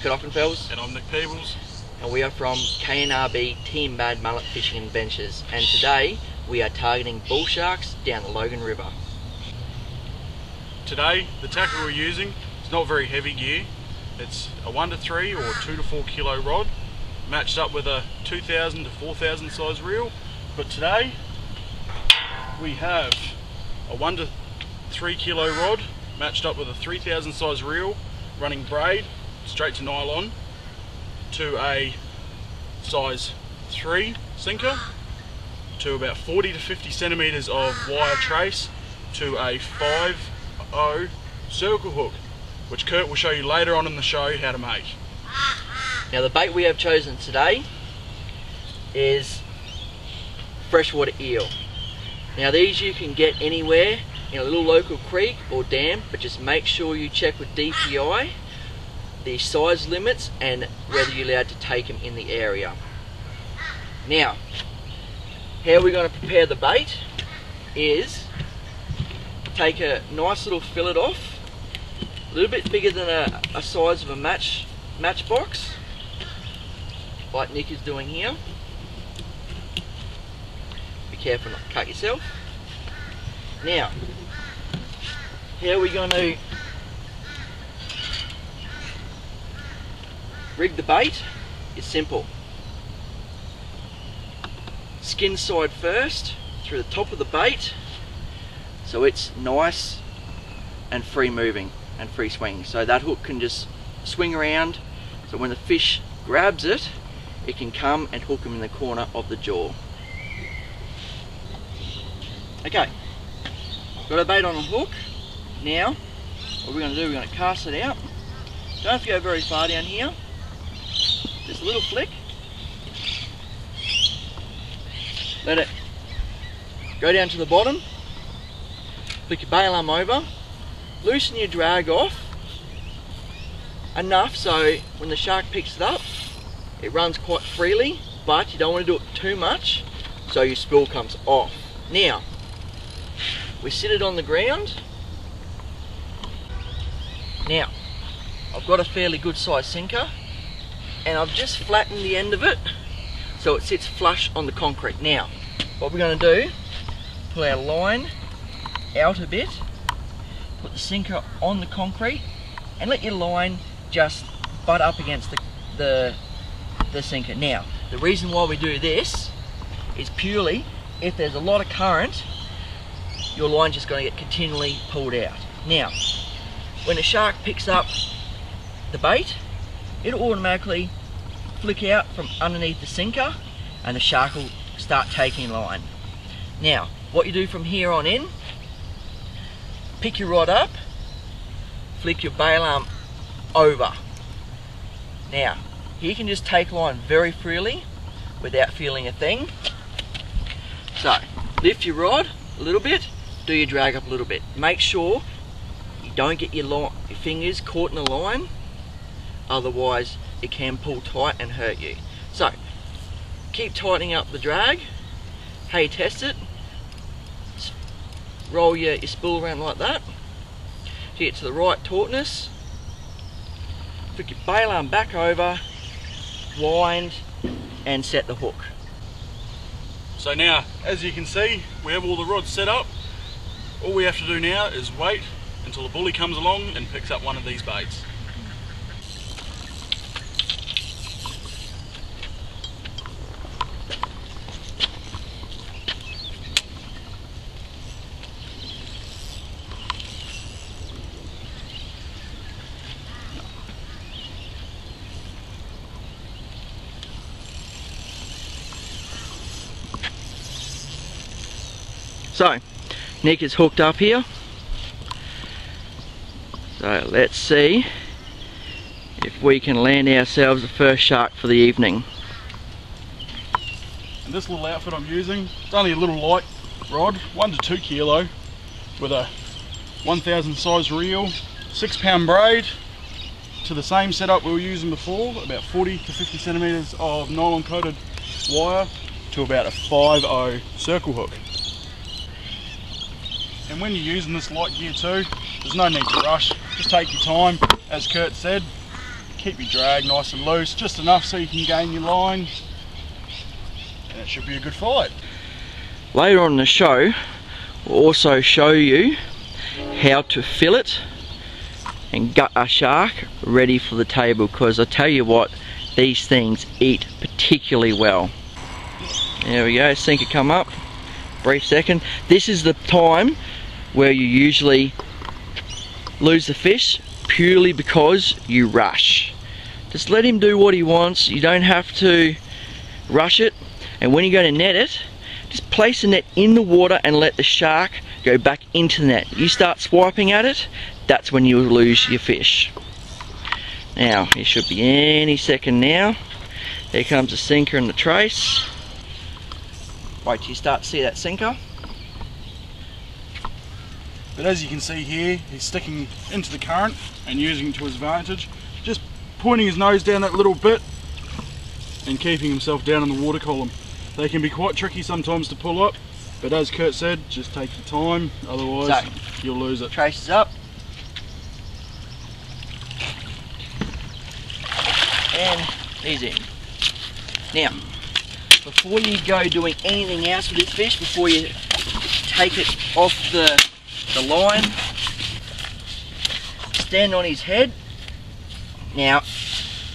Kurt Ockenfels And I'm Nick Peebles. and we are from KNRB Team Mad Mullet Fishing Adventures. And today we are targeting bull sharks down the Logan River. Today, the tackle we're using is not very heavy gear. It's a 1 to 3 or 2 to 4 kilo rod matched up with a 2000 to 4000 size reel. But today, we have a 1 to 3 kilo rod matched up with a 3000 size reel running braid straight to nylon to a size 3 sinker to about 40 to 50 centimeters of wire trace to a 5-0 circle hook which Kurt will show you later on in the show how to make. Now the bait we have chosen today is freshwater eel. Now these you can get anywhere in a little local creek or dam but just make sure you check with DPI the size limits and whether you're allowed to take them in the area. Now, how we're going to prepare the bait is take a nice little fillet off, a little bit bigger than a, a size of a match matchbox, like Nick is doing here. Be careful not to cut yourself. Now, how are going to rig the bait? It's simple. Skin side first, through the top of the bait, so it's nice and free moving and free swinging. So that hook can just swing around, so when the fish grabs it, it can come and hook him in the corner of the jaw. Okay, got a bait on a hook. Now, what we're going to do, we're going to cast it out. Don't have to go very far down here. Just a little flick. Let it go down to the bottom. Flick your bail arm over. Loosen your drag off enough so when the shark picks it up, it runs quite freely, but you don't want to do it too much so your spool comes off. Now, we sit it on the ground. Now, I've got a fairly good size sinker and I've just flattened the end of it so it sits flush on the concrete. Now, what we're going to do, pull our line out a bit, put the sinker on the concrete and let your line just butt up against the, the, the sinker. Now, the reason why we do this is purely if there's a lot of current, your line's just going to get continually pulled out. Now, when a shark picks up the bait, it'll automatically flick out from underneath the sinker and the shark will start taking line. Now, what you do from here on in, pick your rod up, flick your bail arm over. Now, you can just take line very freely without feeling a thing. So, lift your rod a little bit, do your drag up a little bit. Make sure you don't get your, your fingers caught in the line, otherwise it can pull tight and hurt you. So, keep tightening up the drag. You test it, roll your, your spool around like that to get to the right tautness. Flick your bail arm back over, wind, and set the hook. So now, as you can see, we have all the rods set up. All we have to do now is wait until the bully comes along and picks up one of these baits. So, Nick is hooked up here. So let's see if we can land ourselves the first shark for the evening. And this little outfit I'm using, it's only a little light rod, one to two kilo, with a 1000 size reel, six pound braid, to the same setup we were using before, about 40 to 50 centimeters of nylon coated wire to about a 5.0 circle hook. And when you're using this light gear too, there's no need to rush. Just take your time, as Kurt said. keep your drag nice and loose, just enough so you can gain your line. And it should be a good fight. Later on in the show, we'll also show you how to fillet and gut a shark ready for the table because I tell you what, these things eat particularly well. There we go, sinker come up, brief second. This is the time where you usually lose the fish purely because you rush. Just let him do what he wants, you don't have to rush it and when you're going to net it, just place the net in the water and let the shark go back into the net. You start swiping at it, that's when you lose your fish. Now, it should be any second now. Here comes the sinker and the trace. Wait till you start to see that sinker. But as you can see here, he's sticking into the current and using it to his advantage. Just pointing his nose down that little bit and keeping himself down in the water column. They can be quite tricky sometimes to pull up, but as Kurt said, just take your time, otherwise So, you'll lose it. Trace is up. And he's in. Now, before you go doing anything else with this fish, before you take it off the, the line, stand on his head. Now,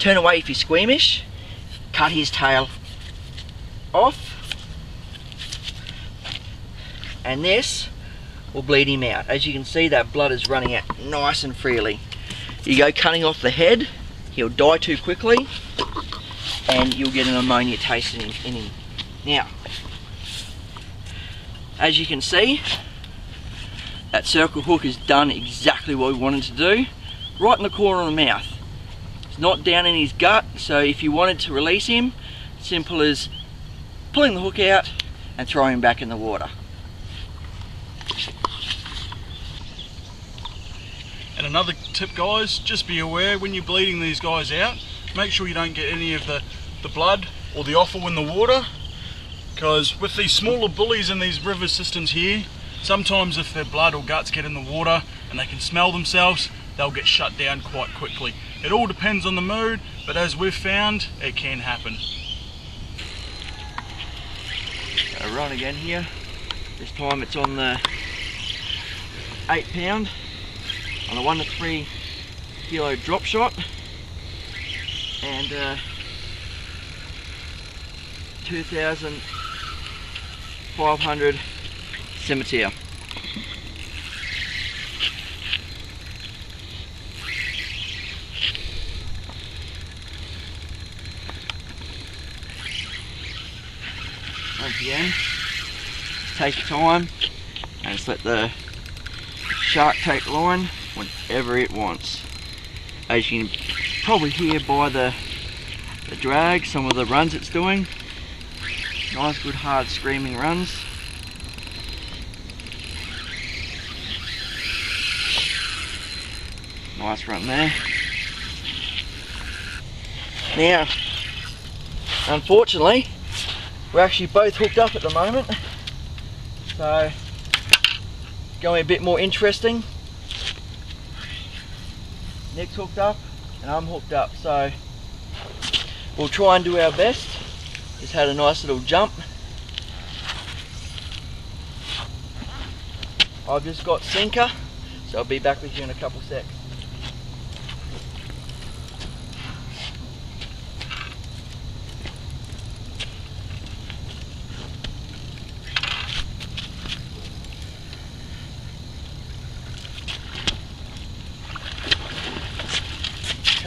turn away if you're squeamish. Cut his tail off. And this will bleed him out. As you can see, that blood is running out nice and freely. You go cutting off the head, he'll die too quickly, and you'll get an ammonia taste in, in him. Now, as you can see, that circle hook has done exactly what we wanted to do, right in the corner of the mouth. It's not down in his gut, so if you wanted to release him, simple as pulling the hook out and throwing him back in the water. And another tip guys, just be aware when you're bleeding these guys out, make sure you don't get any of the, the blood or the offal in the water because with these smaller bullies in these river systems here, sometimes if their blood or guts get in the water and they can smell themselves, they'll get shut down quite quickly. It all depends on the mood, but as we've found, it can happen. Gonna run again here. This time it's on the eight pound on a one to three kilo drop shot and uh, 2,500 Er. Once again, take your time and just let the shark take line whenever it wants. As you can probably hear by the, the drag, some of the runs it's doing. Nice good hard screaming runs. Nice run there. Now, unfortunately, we're actually both hooked up at the moment. So, going a bit more interesting. Nick's hooked up and I'm hooked up. So, we'll try and do our best. Just had a nice little jump. I've just got sinker, so I'll be back with you in a couple secs.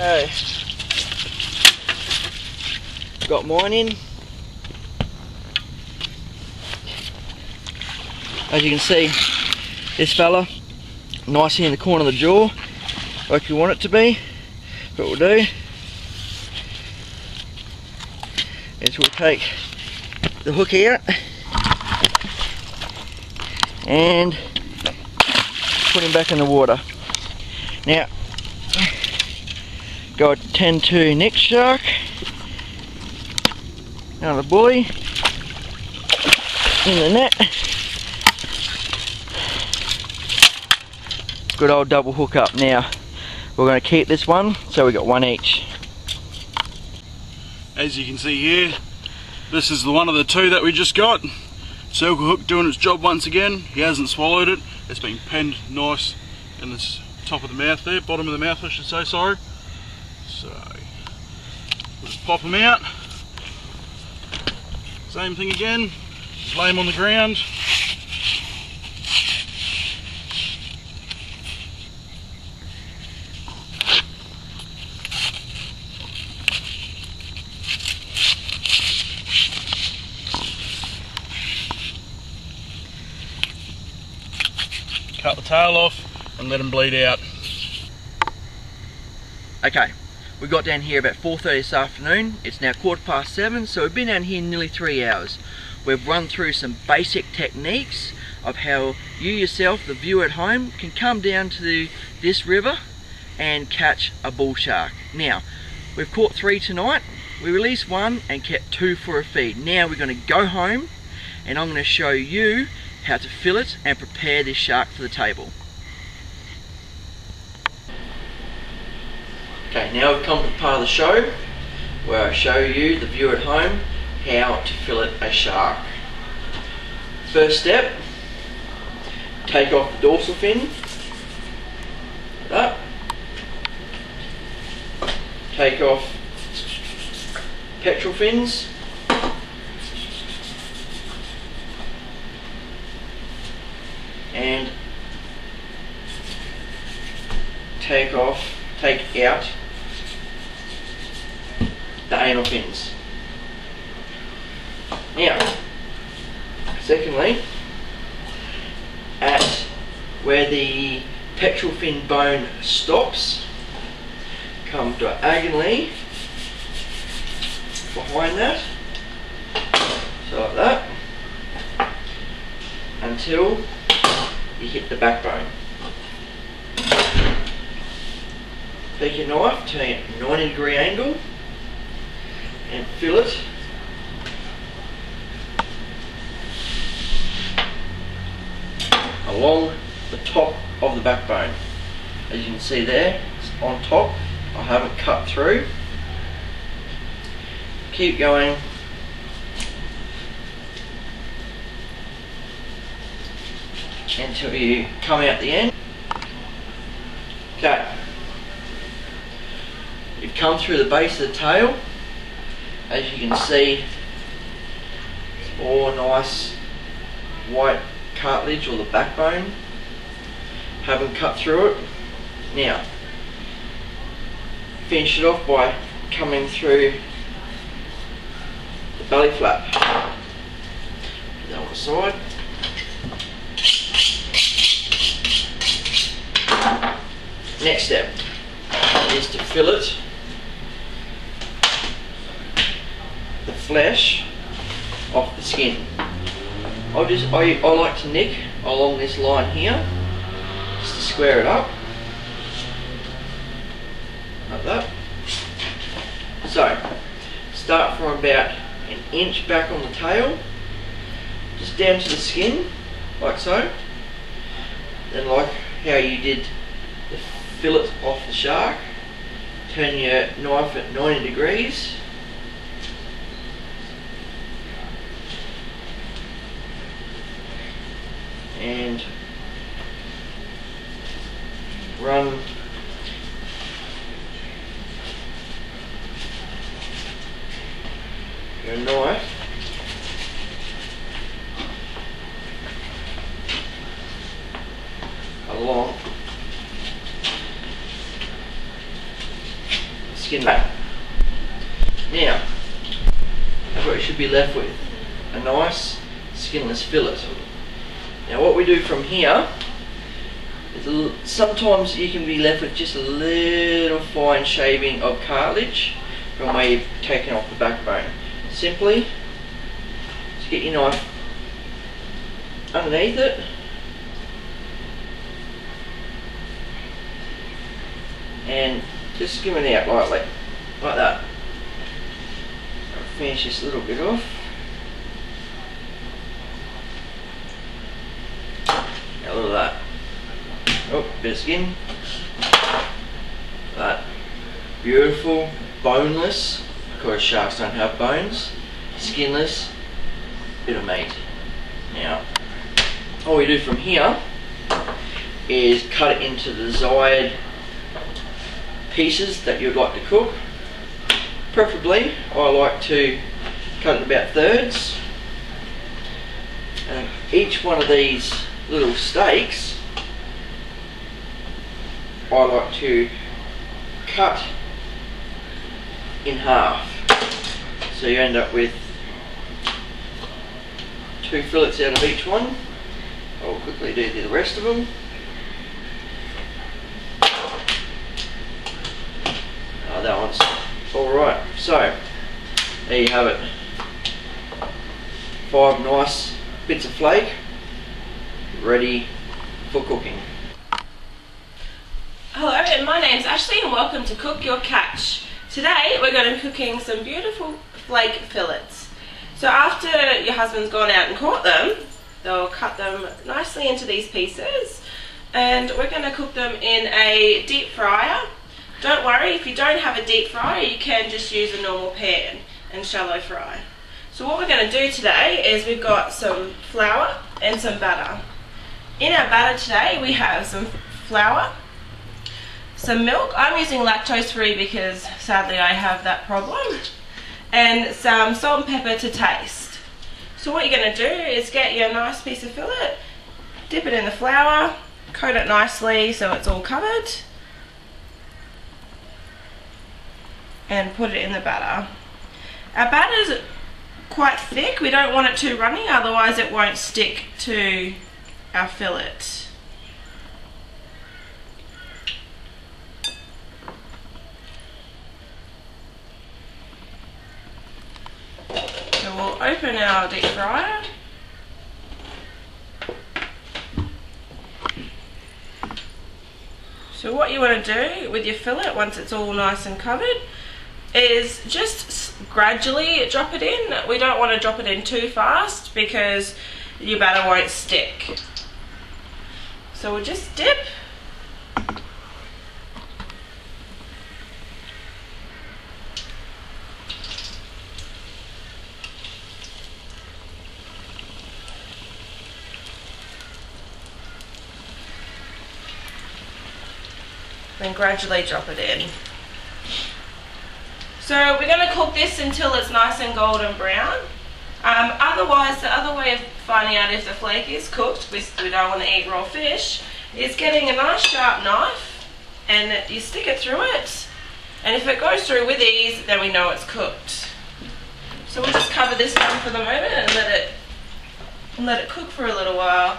Okay. Got mine in. As you can see, this fella, nicely in the corner of the jaw, like you want it to be. What we'll do is we'll take the hook out and put him back in the water. Now, Got 10 to next shark. Another bully. In the net. Good old double hook up. Now, we're going to keep this one, so we got one each. as you can see here, this is the one of the two that we just got. Circle hook doing its job once again. He hasn't swallowed it. It's been penned nice in the top of the mouth there, bottom of the mouth I should say, sorry. So, we'll just pop them out. Same thing again, just lay them on the ground. cut the tail off and let them bleed out. Okay, we got down here about 4.30 this afternoon. It's now quarter past seven, so we've been down here nearly three hours. We've run through some basic techniques of how you yourself, the viewer at home, can come down to the, this river and catch a bull shark. Now, we've caught three tonight. We released one and kept two for a feed. Now we're going to go home and I'm going to show you how to fillet and prepare this shark for the table. Okay, now we've come to the part of the show where I show you, the viewer at home, how to fillet a shark. First step, take off the dorsal fin, like that. Take off pectoral fins, and take off, take out the anal fins. Now, secondly, at where the pectoral fin bone stops, come diagonally behind that, so like that, until you hit the backbone. Take your knife, turn it 90 degree angle and fill it. along the top of the backbone. As you can see there, it's on top. I haven't cut through. Keep going until you come out the end. Okay. You've come through the base of the tail. As you can see, it's all nice white cartilage or the backbone. Haven't cut through it. Now, finish it off by coming through the belly flap. Put that side. Next step is to fillet the flesh off the skin. I just I, I like to nick along this line here just to square it up like that. So start from about an inch back on the tail just down to the skin like so then like how you did the fillet off the shark turn your knife at 90 degrees and run. Your knife along the skin back. Now, that's what you should be left with. A nice skinless fillet. Now what we do from here is a l- sometimes you can be left with just a little fine shaving of cartilage from where you've taken off the backbone. Simply, just get your knife underneath it and just skim it out lightly, like that. Finish this little bit off. Now look at that. Oh, bit of skin. That beautiful, boneless because sharks don't have bones, skinless, bit of meat. Now, all we do from here is cut it into the desired pieces that you'd like to cook. Preferably, I like to cut it about thirds. And each one of these little steaks, I like to cut in half. So you end up with two fillets out of each one. I'll quickly do the rest of them. Oh, that one's alright. So, there you have it. Five nice bits of flake ready for cooking. Hello, and my name's Ashley and welcome to Cook Your Catch. Today we're going to be cooking some beautiful flake fillets. So after your husband's gone out and caught them, they'll cut them nicely into these pieces and we're going to cook them in a deep fryer. Don't worry, if you don't have a deep fryer you can just use a normal pan and shallow fry. So what we're going to do today is we've got some flour and some batter. In our batter today we have some flour, some milk. I'm using lactose free because sadly I have that problem. And some salt and pepper to taste. So what you're going to do is get your nice piece of fillet, dip it in the flour, coat it nicely so it's all covered. And put it in the batter. Our batter is quite thick. We don't want it too runny otherwise it won't stick to our fillet. So we'll open our deep fryer. So what you want to do with your fillet once it's all nice and covered is just gradually drop it in. We don't want to drop it in too fast because your batter won't stick. So we'll just dip gradually drop it in. So we're going to cook this until it's nice and golden brown. Um, otherwise, the other way of finding out if the flake is cooked, because we don't want to eat raw fish, is getting a nice sharp knife and you stick it through it. And if it goes through with ease, then we know it's cooked. So we'll just cover this one for the moment and let it, and let it cook for a little while.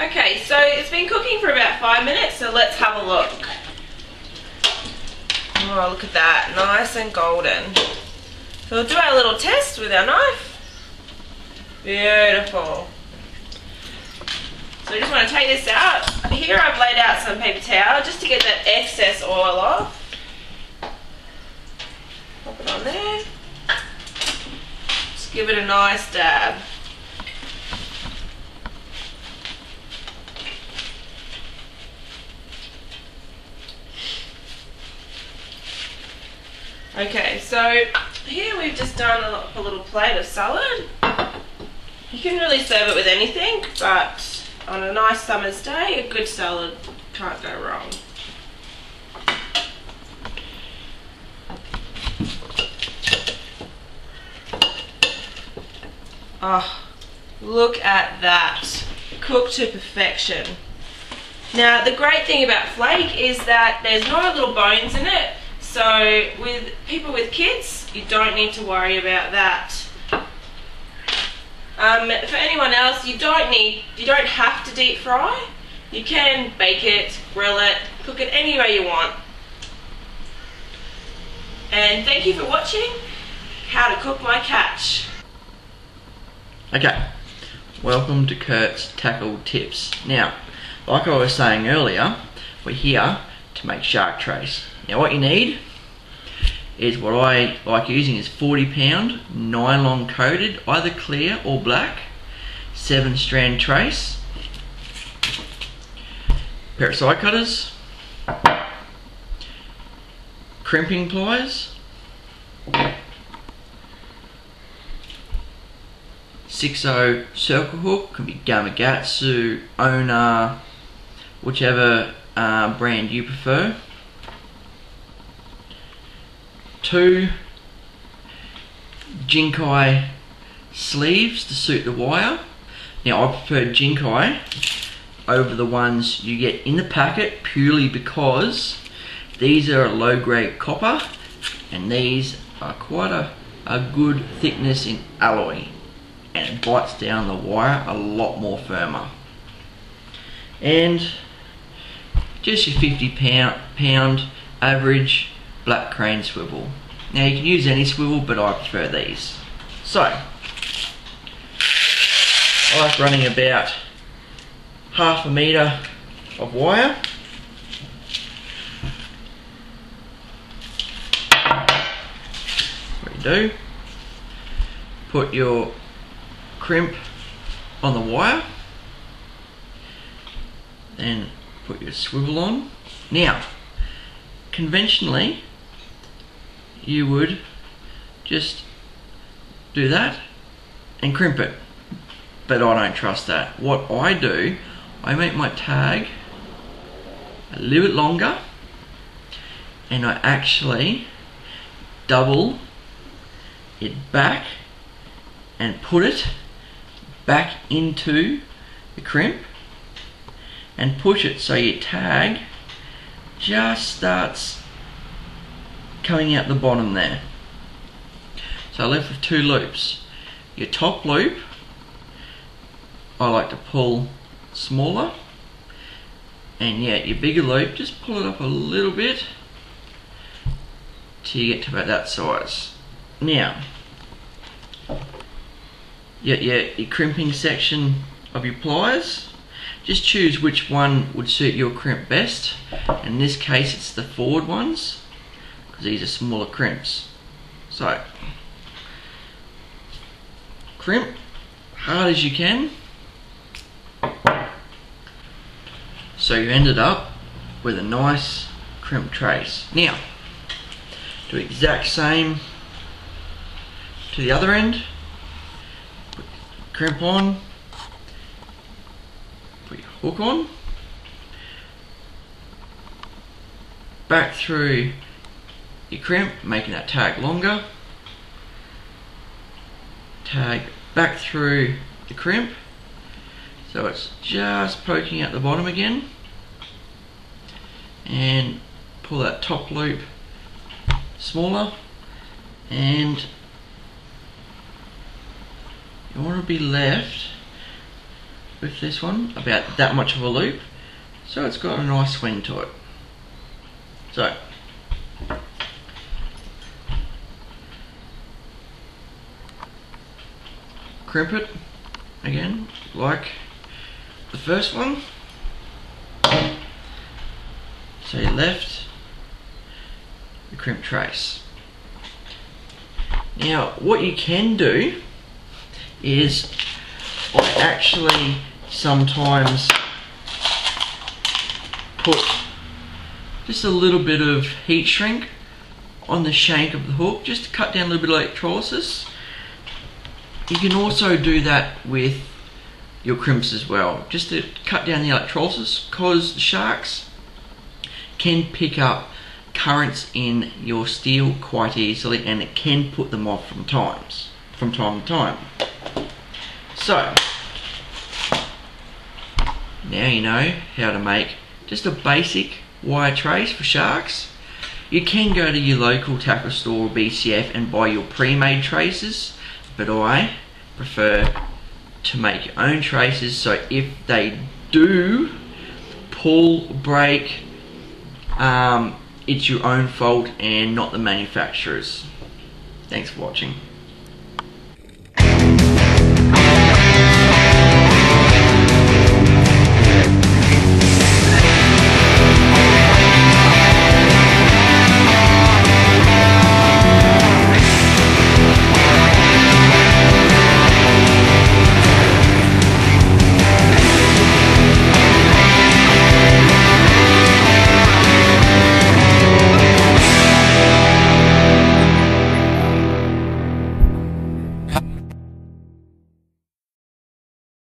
Okay, so it's been cooking for about five minutes, so let's have a look. Oh, look at that, nice and golden. So we'll do our little test with our knife. Beautiful. So we just want to take this out. Here I've laid out some paper towel just to get that excess oil off. Pop it on there. Just give it a nice dab. Okay, so here we've just done a, a, little plate of salad. You can really serve it with anything, but on a nice summer's day, a good salad can't go wrong. Oh, look at that. Cooked to perfection. Now, the great thing about flake is that there's no little bones in it, so with people with kids, you don't need to worry about that. Um, for anyone else, you don't need, you don't have to deep fry. You can bake it, grill it, cook it any way you want. And thank you for watching How to Cook My Catch. Okay, welcome to Kurt's Tackle Tips. Now, like I was saying earlier, we're here to make shark trace. Now what you need is what I like using is 40 pound nylon coated, either clear or black, seven strand trace, pair of side cutters, crimping pliers, Six O circle hook can be Gamakatsu, Owner, whichever uh, brand you prefer. Two Jinkai sleeves to suit the wire. Now I prefer Jinkai over the ones you get in the packet purely because these are a low grade copper and these are quite a, a good thickness in alloy and it bites down the wire a lot more firmer. And just your 50 pound, pound average black crane swivel. Now you can use any swivel but I prefer these. So, I like running about half a metre of wire. What you do, put your crimp on the wire, then put your swivel on. Now, conventionally, you would just do that and crimp it. But I don't trust that. What I do, I make my tag a little bit longer and I actually double it back and put it back into the crimp and push it so your tag just starts coming out the bottom there. So I left with two loops. Your top loop, I like to pull smaller. And yeah, your bigger loop, just pull it up a little bit till you get to about that size. Now, your, your, your crimping section of your pliers, just choose which one would suit your crimp best. In this case, it's the forward ones, these are smaller crimps. So, crimp hard as you can. So you ended up with a nice crimp trace. Now, do exact same to the other end. Put crimp on, put your hook on, back through your crimp, making that tag longer, tag back through the crimp, so it's just poking out the bottom again, and pull that top loop smaller, and you want to be left with this one about that much of a loop. So it's got a nice swing to it. So crimp it again like the first one so you left the crimp trace now what you can do is I actually sometimes put just a little bit of heat shrink on the shank of the hook just to cut down a little bit of electrolysis. You can also do that with your crimps as well, just to cut down the electrolysis because sharks can pick up currents in your steel quite easily and it can put them off from times from time to time. So, now you know how to make just a basic wire trace for sharks. You can go to your local tackle store or BCF and buy your pre-made traces, but I prefer to make your own traces so if they do pull, break, um, it's your own fault and not the manufacturer's. Thanks for watching.